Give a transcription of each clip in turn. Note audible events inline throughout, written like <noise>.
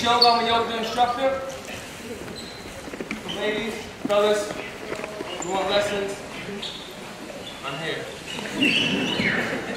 Shoga, I'm a yoga instructor. Ladies, fellas, you want lessons? I'm here.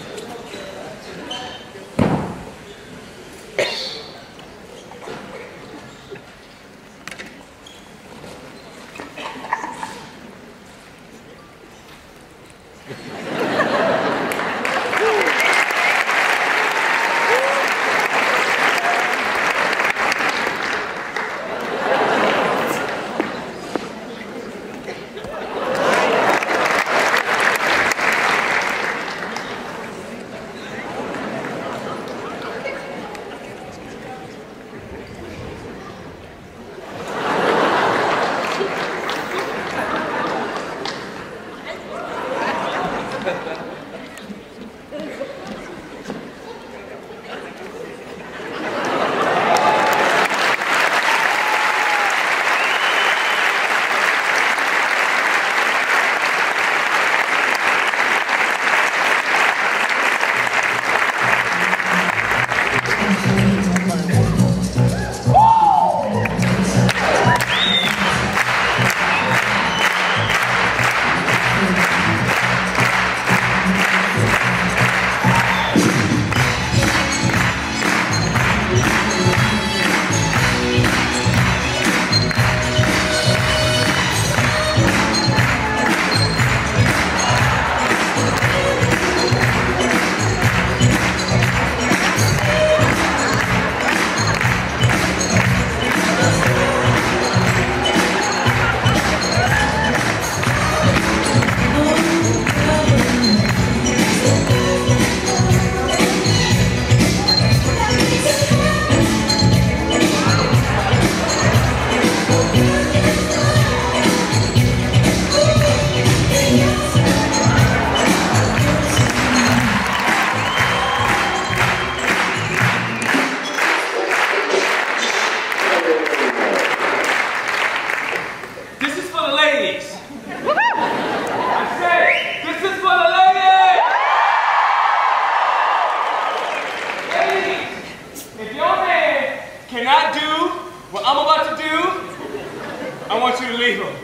you leave them.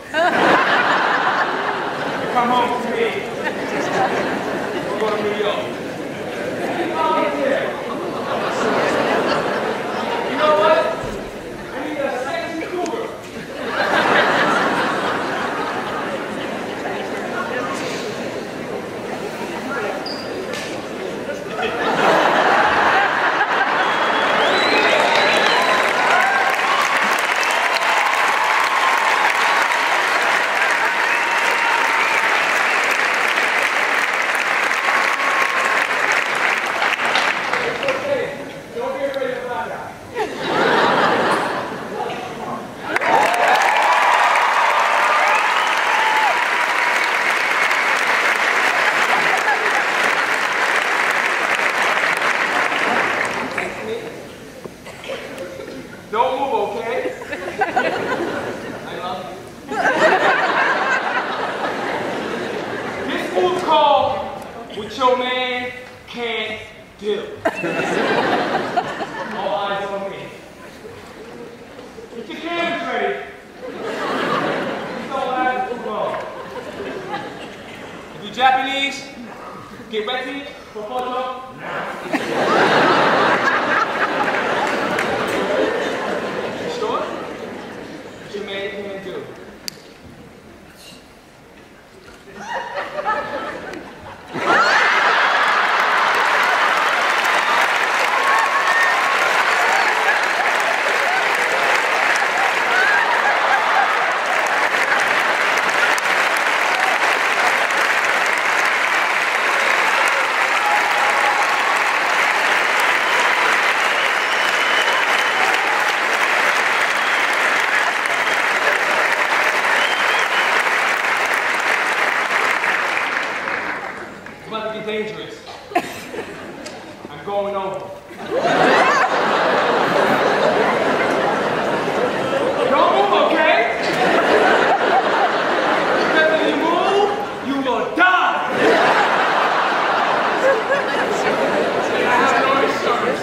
come home with me. We're going to New York. All eyes on me. Get your all eyes are. If you're Japanese, get ready for photo. be dangerous. <laughs> I'm going over. Don't move, okay? Because if you move, you will die. I have no insurance.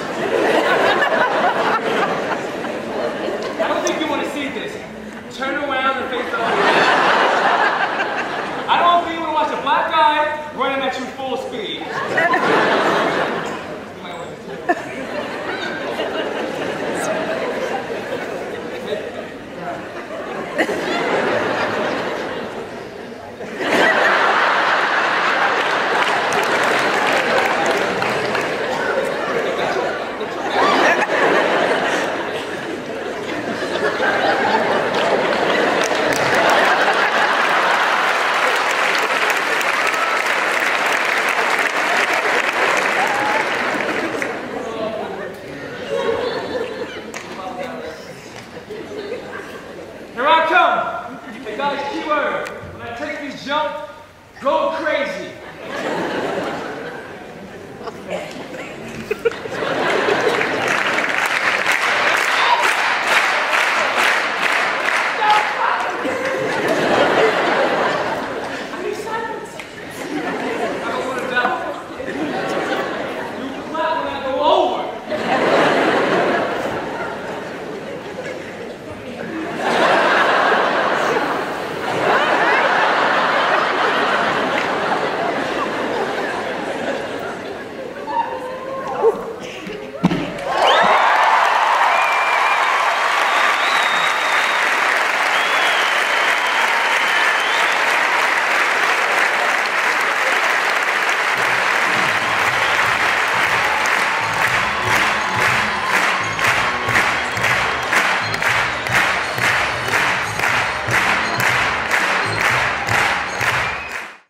I don't think you want to see this. Turn around and face the audience. I don't think you want to watch a black guy 何だっけ?